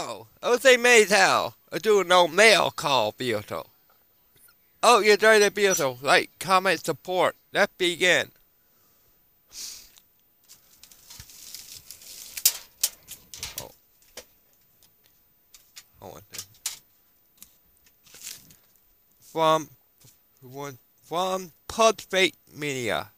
Hello, Jose Maytel. I do no mail call, Beato. Oh, you're enjoyed it, Beato. Like, comment, support. Let's begin. Oh. From one from PugFace Media.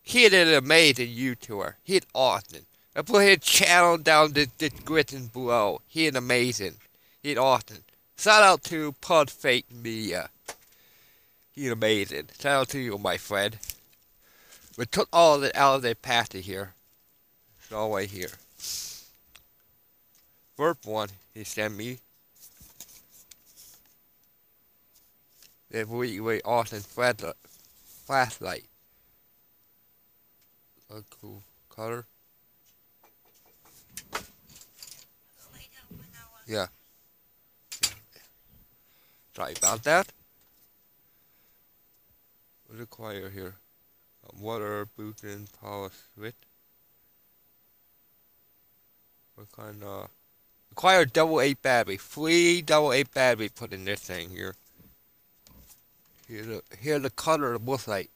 He did an amazing YouTuber. He's awesome. I put his channel down the description below. He's amazing. He's awesome. Shout out to PugFace Media. He's amazing. Shout out to you, my friend. We took all of it out of the pasture here. It's all right here. First one he sent me a really, really awesome flashlight. A cool color. Yeah. Sorry about that. What's required here? Water, boosting, power switch. What kind of... Require double A battery. Free double A battery put in this thing here. Here's the, here's the color of bush light.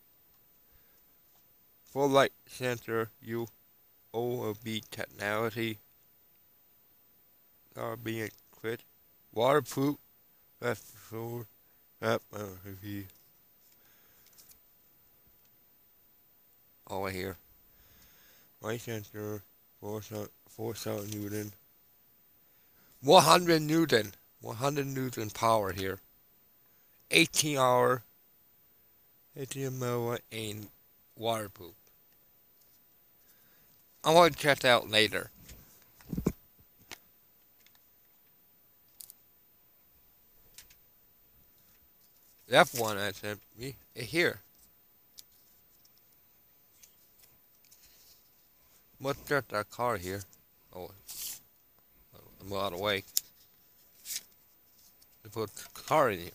Full light sensor, U, O, B technology. Are being quit. Waterproof. For that. Uh, you. Over here. My sensor, 4,000 Newton. 100 Newton. 100 Newton power here. 18 hour 18 ml and waterproof. I want to check that out later. That one I sent me eh, here. What's that, that car here? Oh, I'm out of way. They put car in here.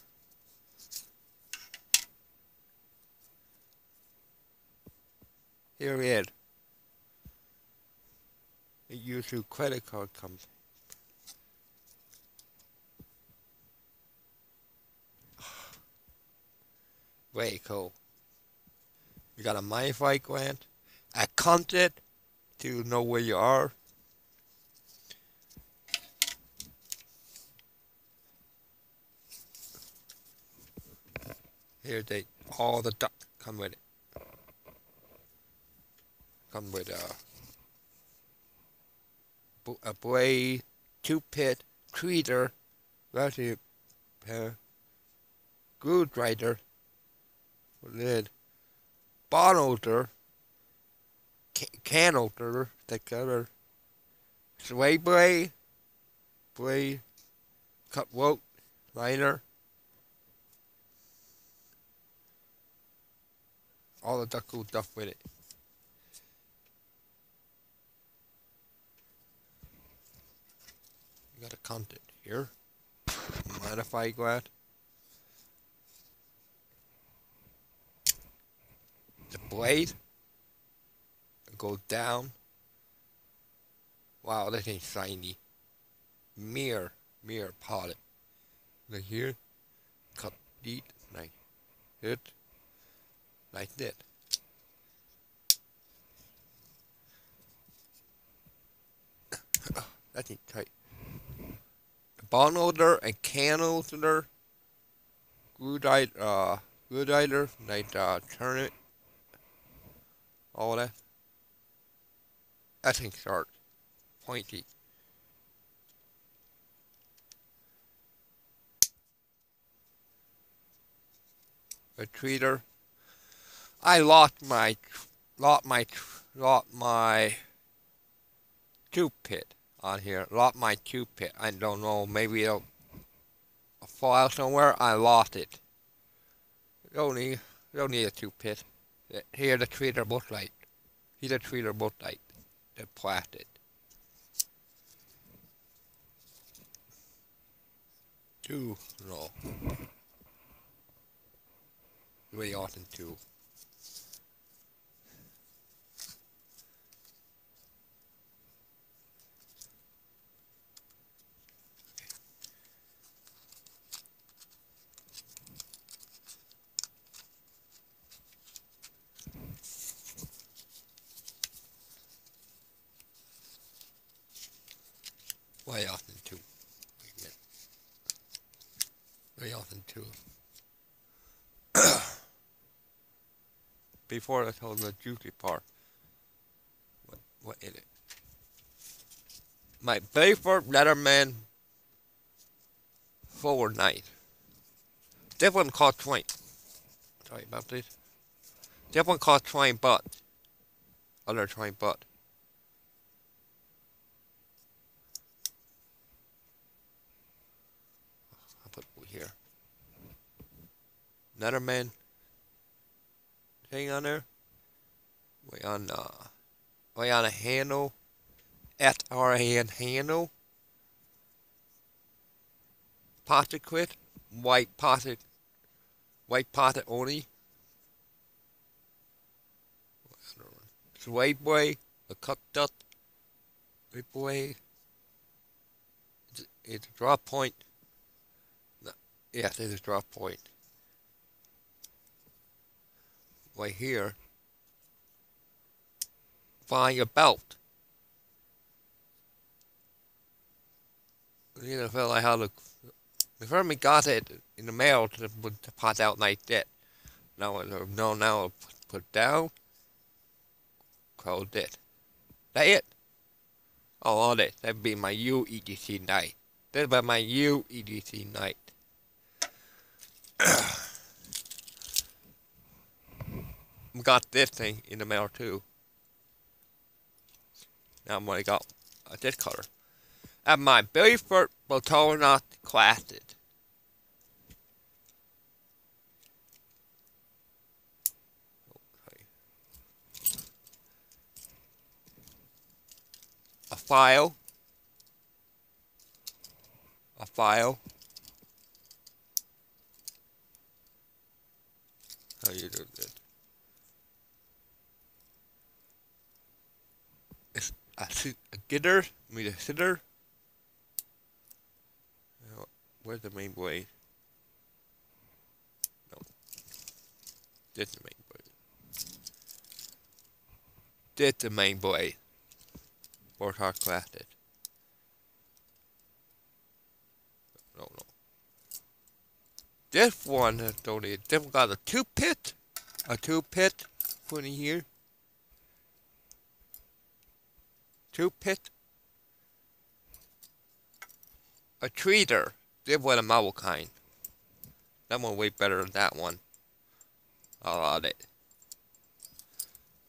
Here it is. A YouTube credit card comes. Very cool. You got a MiFi grant, a content to know where you are. Here they all the duck come with it. Come with a a blade, two pit, treater, ratchet pair, uh, screwdriver, lid, bottle opener, can opener, together, sway blade, blade, cut rope, liner, all the cool stuff with it. You got a content here. Go out? The blade goes down. Wow, that ain't shiny. Mirror, mirror pilot. Look here, cut deep, like it, like that. that ain't tight bond holder and can opener, good uh, good either, like uh, turn it, all that. Thing sharp, pointy. A treater. I lost my, lost my, lost my tube pit on here. Lost my tube pit. I don't know. Maybe it'll fall somewhere. I lost it. Don't need, don't need a tube pit. Here the treater both light. Here's the treater both light. The plastic. Two, no. Really awesome too. Way often too. Wait a minute. Way often too. Before I told the juicy part. What what is it? My favorite Leatherman forward night. This one cost twenty. Sorry about this. This one cost twenty bucks. Under twenty bucks. I'll put it here. Leatherman thing on there. We on uh way on a handle. F R A N handle. Pocket quit. White pocket white pocket only. Sway boy, a cut dot, boy. It's, it's a drop point. No, yes, it's a drop point. Right here. Find a belt. You know, felt like how the before me got it in the mail to, to pot out like that. Now, uh, no, now put down. Close it. That it. Oh, all that. That'd be my UEDC night. That'd be my UEDC night. got this thing in the mail too. Now I'm gonna got uh, this color. And my first Botonaut classes. A file. A file. How you do this? It's a, a getter, I a sitter. Where's the main blade? No. That's the main blade. That's the main blade. Warthog crafted. No, no. This one has only this one got a two pit. A two pit put in here. Pit. A treater. This one a marble kind. That one way better than that one. I love it.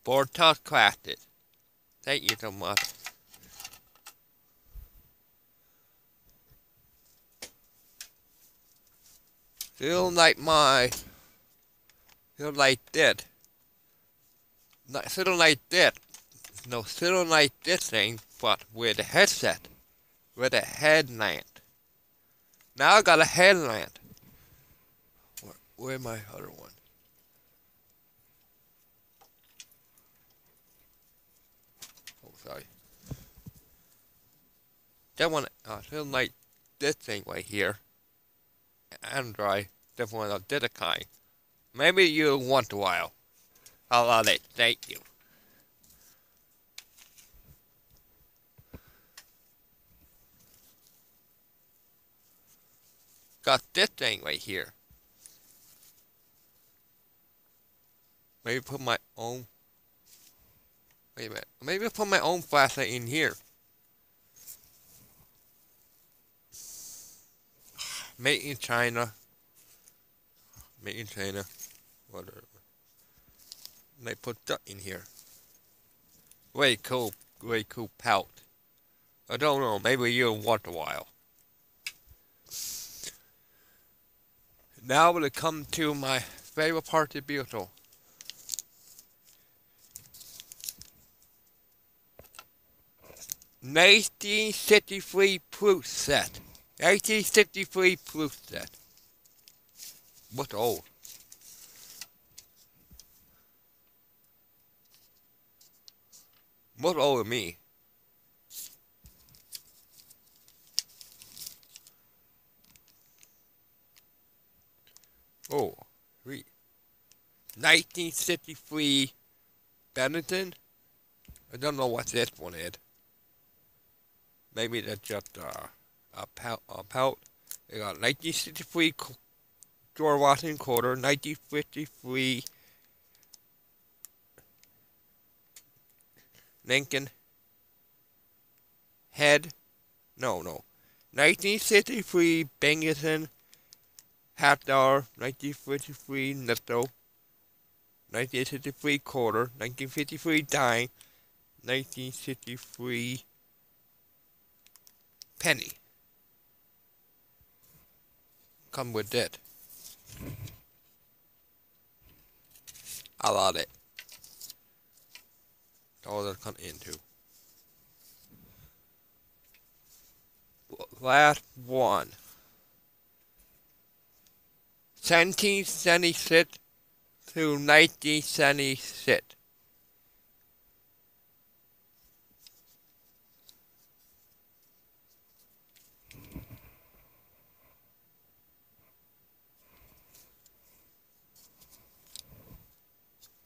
Board tough crafted. Thank you so much. Feel like my feel like that. Feel like that. No, this thing, but with a headset. With a headlamp. Now I got a headlamp. Where, where my other one? Oh, sorry. That one, I uh, like this thing right here. Android, that one did a kind. Maybe you want a while. I love it. Thank you. Got this thing right here. Maybe put my own. Wait a minute. Maybe put my own flashlight in here. Made in China. Made in China. Whatever. They put that in here. Way cool. Way cool pout. I don't know. Maybe you'll want a while. Now we'll come to my favorite part of Beetle. Nineteen sixty three proof set. Nineteen sixty three proof set. What old? What old me? Oh, three. 1963 Benetton. I don't know what this one is. maybe that's just uh, a. A pelt. They got 1963 George Washington quarter, 1953 Lincoln head. No, no. 1963 Bennington half dollar, 1953 nickel, 1963 quarter, 1953 dime, 1963 penny. Come with that. I love it. All that come into. Last one. 1776 to 1976.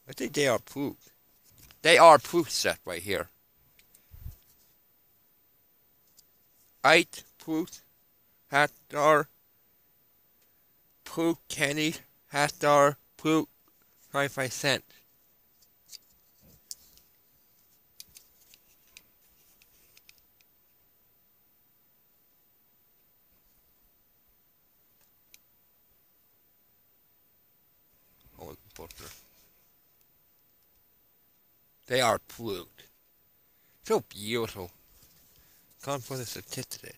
I think they are proof. They are proof set right here. Eight proof, hat are Poop Kenny Hastar Poop 25 cents. Oh. They are plugged. So beautiful. Come for the certificate.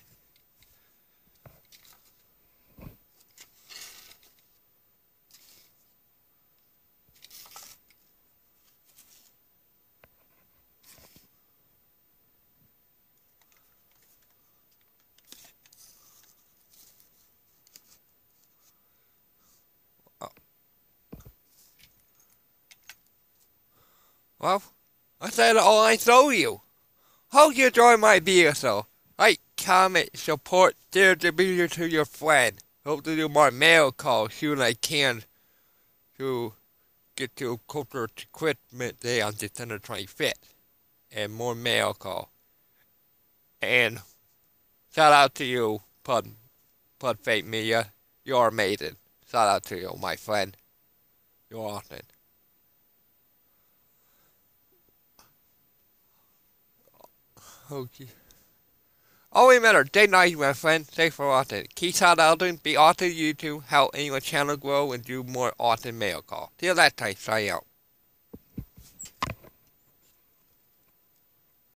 Well, I said all I told you. Hope you enjoy my video. Like, comment, support, share the to your friend. Hope to do more mail calls soon I can to get to Culture Equipment Day on December 25th. And more mail call. And shout out to you, Pud, PugFace Media. You're amazing. Shout out to you, my friend. You're awesome. Okay. Oh, wait a minute. Day night, my friend. Thanks for watching. Keep on Alden. Be awesome YouTube. Help anyone channel grow and do more awesome mail call. Till that time, sign out.